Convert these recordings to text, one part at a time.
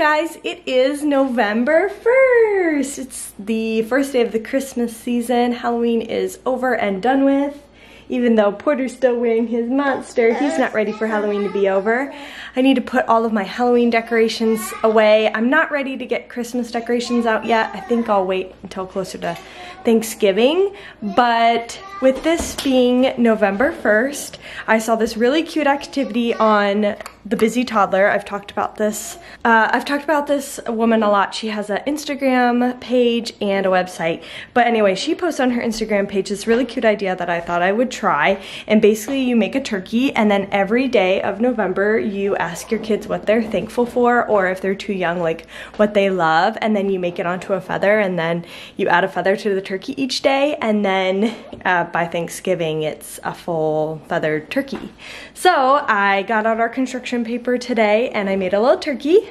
guys, it is November 1st. It's the first day of the Christmas season. Halloween is over and done with. Even though Porter's still wearing his monster, he's not ready for Halloween to be over. I need to put all of my Halloween decorations away. I'm not ready to get Christmas decorations out yet. I think I'll wait until closer to Thanksgiving. But with this being November 1st, I saw this really cute activity on The Busy Toddler. I've talked about this. Uh, I've talked about this woman a lot. She has an Instagram page and a website. But anyway, she posts on her Instagram page this really cute idea that I thought I would try. And basically you make a turkey and then every day of November you ask your kids what they're thankful for or if they're too young like what they love and then you make it onto a feather and then you add a feather to the turkey each day and then uh, by Thanksgiving it's a full feathered turkey. So I got out our construction paper today and I made a little turkey.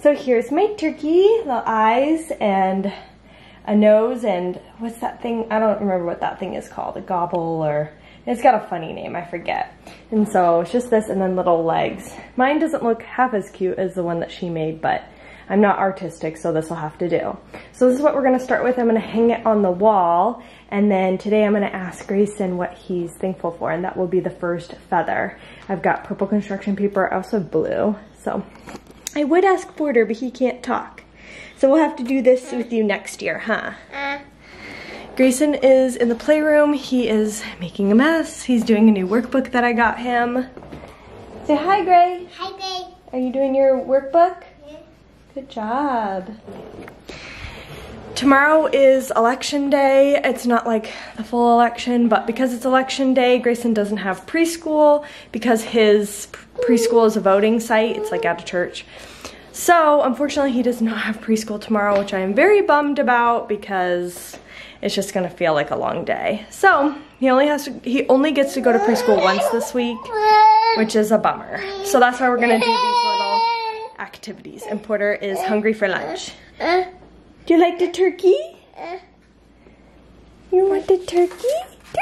So here's my turkey, little eyes and a nose and what's that thing? I don't remember what that thing is called, a gobble or it's got a funny name, I forget. And so it's just this and then little legs. Mine doesn't look half as cute as the one that she made, but I'm not artistic, so this will have to do. So this is what we're gonna start with. I'm gonna hang it on the wall, and then today I'm gonna ask Greyson what he's thankful for, and that will be the first feather. I've got purple construction paper, I also have blue. So I would ask Porter, but he can't talk. So we'll have to do this with you next year, huh? Greyson is in the playroom. He is making a mess. He's doing a new workbook that I got him. Say hi, Gray. Hi, babe. Are you doing your workbook? Good job. Tomorrow is election day. It's not like the full election, but because it's election day, Greyson doesn't have preschool because his preschool is a voting site. It's like at a church. So unfortunately he does not have preschool tomorrow, which I am very bummed about because it's just gonna feel like a long day. So he only has to, he only gets to go to preschool once this week, which is a bummer. So that's why we're gonna do these little activities. And Porter is eh. hungry for lunch. Eh. Eh. Do you like the turkey? You want the turkey?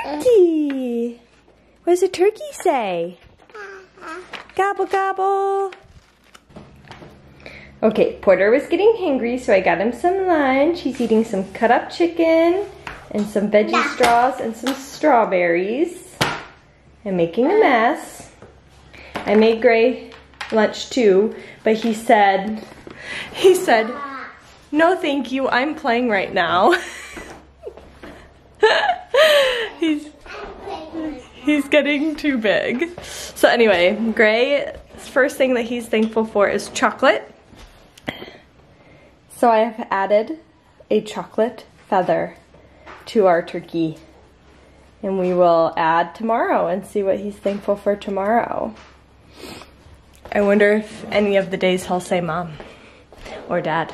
Turkey! What does the turkey say? Gobble gobble! Okay, Porter was getting hungry, so I got him some lunch. He's eating some cut up chicken and some veggie straws and some strawberries. I'm making a mess. I made Gray lunch too, but he said, he said, no thank you, I'm playing right now. he's, he's getting too big. So anyway, Gray's first thing that he's thankful for is chocolate. So I have added a chocolate feather to our turkey. And we will add tomorrow and see what he's thankful for tomorrow. I wonder if any of the days he'll say mom or dad.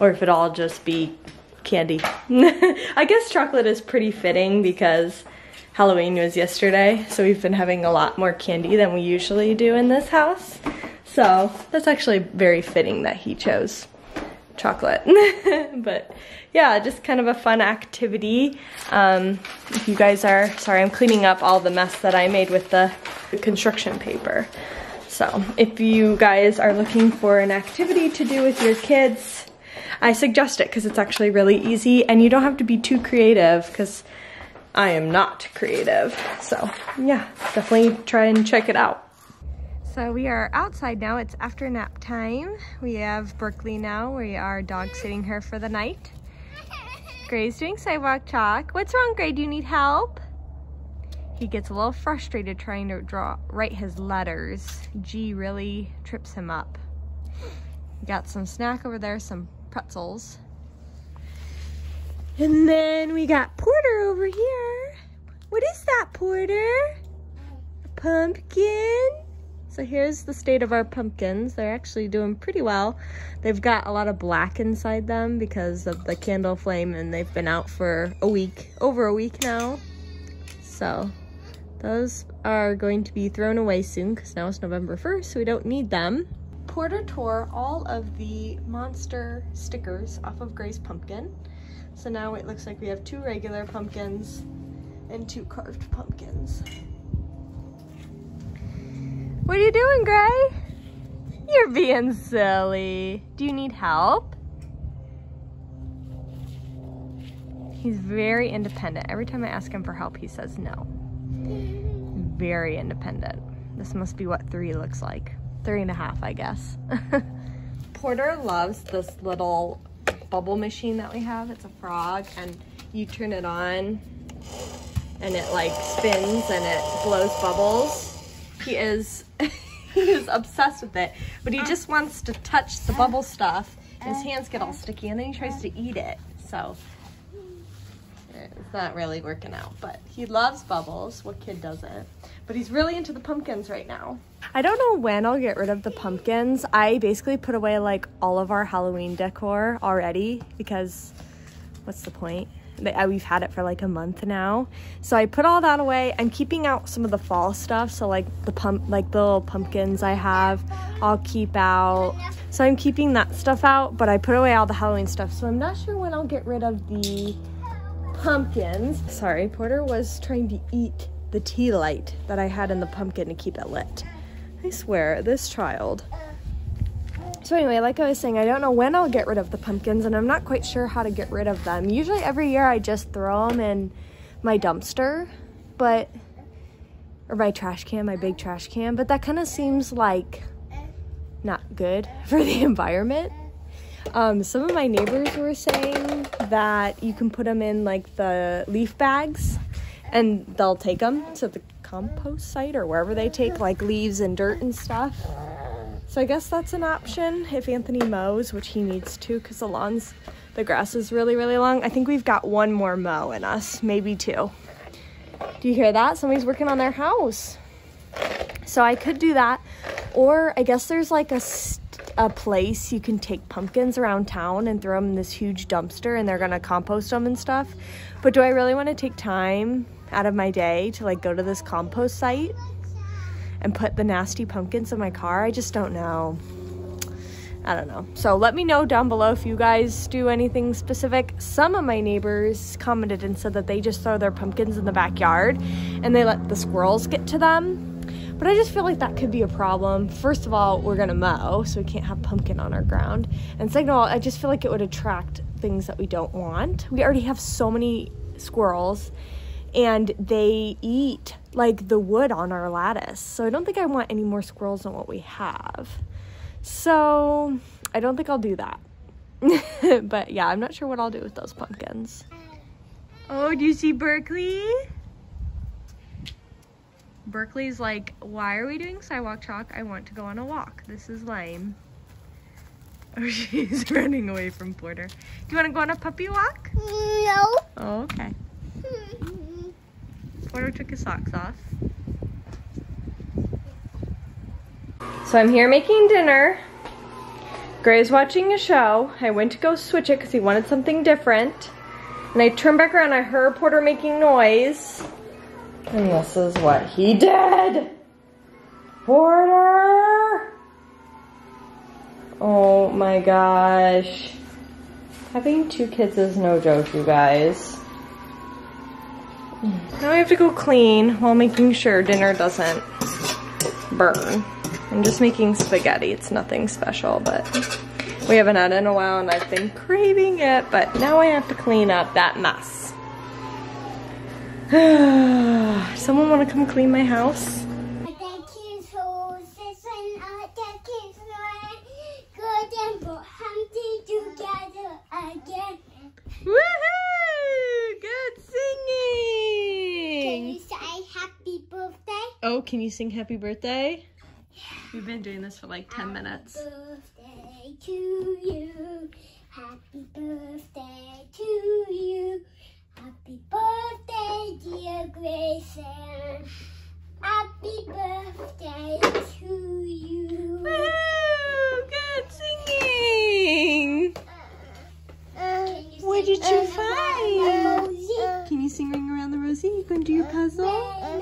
Or if it'll all just be candy. I guess chocolate is pretty fitting because Halloween was yesterday, so we've been having a lot more candy than we usually do in this house. So that's actually very fitting that he chose chocolate. but yeah, just kind of a fun activity. Um, if you guys are, sorry, I'm cleaning up all the mess that I made with the construction paper. So if you guys are looking for an activity to do with your kids, I suggest it because it's actually really easy and you don't have to be too creative because I am not creative. So yeah, definitely try and check it out. So we are outside now. It's after nap time. We have Berkeley now. We are dog sitting her for the night. Gray's doing sidewalk chalk. What's wrong, Gray? Do you need help? He gets a little frustrated trying to draw write his letters. G really trips him up. Got some snack over there, some pretzels. And then we got Porter over here. What is that, Porter? A pumpkin? So here's the state of our pumpkins. They're actually doing pretty well. They've got a lot of black inside them because of the candle flame and they've been out for a week, over a week now. So those are going to be thrown away soon because now it's November 1st, so we don't need them. Porter tore all of the monster stickers off of Gray's pumpkin. So now it looks like we have two regular pumpkins and two carved pumpkins. What are you doing, Gray? You're being silly. Do you need help? He's very independent. Every time I ask him for help, he says no. Very independent. This must be what three looks like. Three and a half, I guess. Porter loves this little bubble machine that we have. It's a frog and you turn it on and it like spins and it blows bubbles. He is he is obsessed with it, but he just wants to touch the bubble stuff. His hands get all sticky and then he tries to eat it. So not really working out, but he loves bubbles. What kid doesn't? But he's really into the pumpkins right now. I don't know when I'll get rid of the pumpkins. I basically put away like all of our Halloween decor already because what's the point? We've had it for like a month now. So I put all that away. I'm keeping out some of the fall stuff. So like the pump, like the little pumpkins I have, I'll keep out. So I'm keeping that stuff out, but I put away all the Halloween stuff. So I'm not sure when I'll get rid of the pumpkins. Sorry, Porter was trying to eat the tea light that I had in the pumpkin to keep it lit. I swear, this child. So anyway, like I was saying, I don't know when I'll get rid of the pumpkins and I'm not quite sure how to get rid of them. Usually every year I just throw them in my dumpster, but, or my trash can, my big trash can, but that kind of seems like not good for the environment. Um, some of my neighbors were saying that you can put them in like the leaf bags and they'll take them to the compost site or wherever they take like leaves and dirt and stuff. So I guess that's an option if Anthony mows, which he needs to because the lawns, the grass is really, really long. I think we've got one more mow in us, maybe two. Do you hear that? Somebody's working on their house. So I could do that. Or I guess there's like a a place you can take pumpkins around town and throw them in this huge dumpster and they're gonna compost them and stuff. But do I really wanna take time out of my day to like go to this compost site and put the nasty pumpkins in my car? I just don't know. I don't know. So let me know down below if you guys do anything specific. Some of my neighbors commented and said that they just throw their pumpkins in the backyard and they let the squirrels get to them but I just feel like that could be a problem. First of all, we're gonna mow, so we can't have pumpkin on our ground. And second of all, I just feel like it would attract things that we don't want. We already have so many squirrels and they eat like the wood on our lattice. So I don't think I want any more squirrels than what we have. So I don't think I'll do that. but yeah, I'm not sure what I'll do with those pumpkins. Oh, do you see Berkeley? Berkeley's like, why are we doing sidewalk chalk? I want to go on a walk. This is lame. Oh, she's running away from Porter. Do you want to go on a puppy walk? No. Oh, okay. Porter took his socks off. So I'm here making dinner. Gray's watching a show. I went to go switch it because he wanted something different. And I turned back around, I heard Porter making noise. And this is what he did. Porter! Oh my gosh. Having two kids is no joke, you guys. Now I have to go clean while making sure dinner doesn't burn. I'm just making spaghetti. It's nothing special, but we haven't had it in a while and I've been craving it, but now I have to clean up that mess. Someone want to come clean my house? Woohoo! Good singing! Can you say happy birthday? Oh, can you sing happy birthday? Yeah. We've been doing this for like 10 happy minutes. birthday to you. Happy birthday to you. Happy birthday, dear Greyson. Happy birthday to you. Woo! Good singing! What did you find? Rosie. Can you sing Ring Around the Rosie? You gonna do your puzzle? Ring around the Rosie, a pocket full of roses.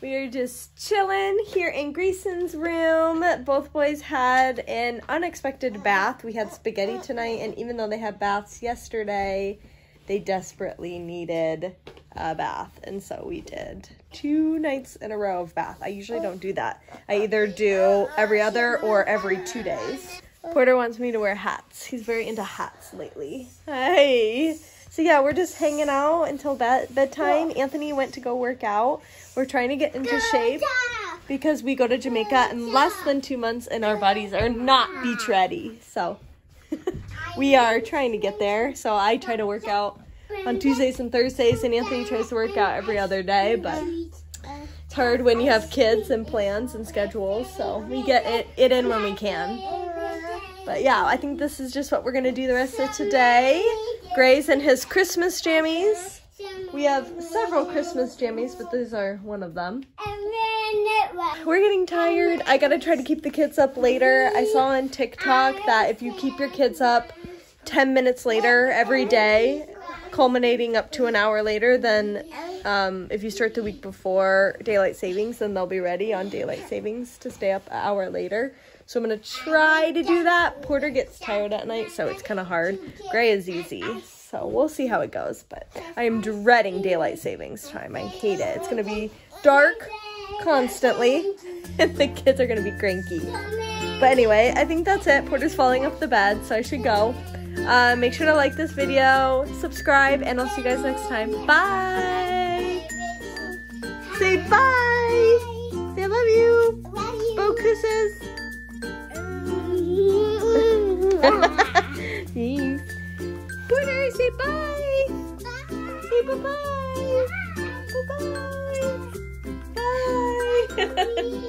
We are just chilling here in Greyson's room. Both boys had an unexpected bath. We had spaghetti tonight, and even though they had baths yesterday, they desperately needed a bath. And so we did two nights in a row of bath. I usually don't do that. I either do every other or every two days. Porter wants me to wear hats. He's very into hats lately. Hey. So yeah, we're just hanging out until bed bedtime. Anthony went to go work out. We're trying to get into shape because we go to Jamaica in less than two months and our bodies are not beach ready. So we are trying to get there. So I try to work out on Tuesdays and Thursdays, and Anthony tries to work out every other day, but it's hard when you have kids and plans and schedules. So we get it, it in when we can. But yeah, I think this is just what we're gonna do the rest of today. Gray's and his Christmas jammies. We have several Christmas jammies, but these are one of them. We're getting tired. I gotta try to keep the kids up later. I saw on TikTok that if you keep your kids up 10 minutes later every day, culminating up to an hour later, then um, if you start the week before daylight savings, then they'll be ready on daylight savings to stay up an hour later. So I'm gonna try to do that. Porter gets tired at night, so it's kind of hard. Gray is easy. So we'll see how it goes, but I am dreading daylight savings time. I hate it. It's gonna be dark constantly, and the kids are gonna be cranky. But anyway, I think that's it. Porter's falling off the bed, so I should go. Uh, make sure to like this video, subscribe, and I'll see you guys next time. Bye! Say bye! Say I love you! Bow kisses! Thanks. Porter, say bye! Say bye-bye! Bye-bye! Bye!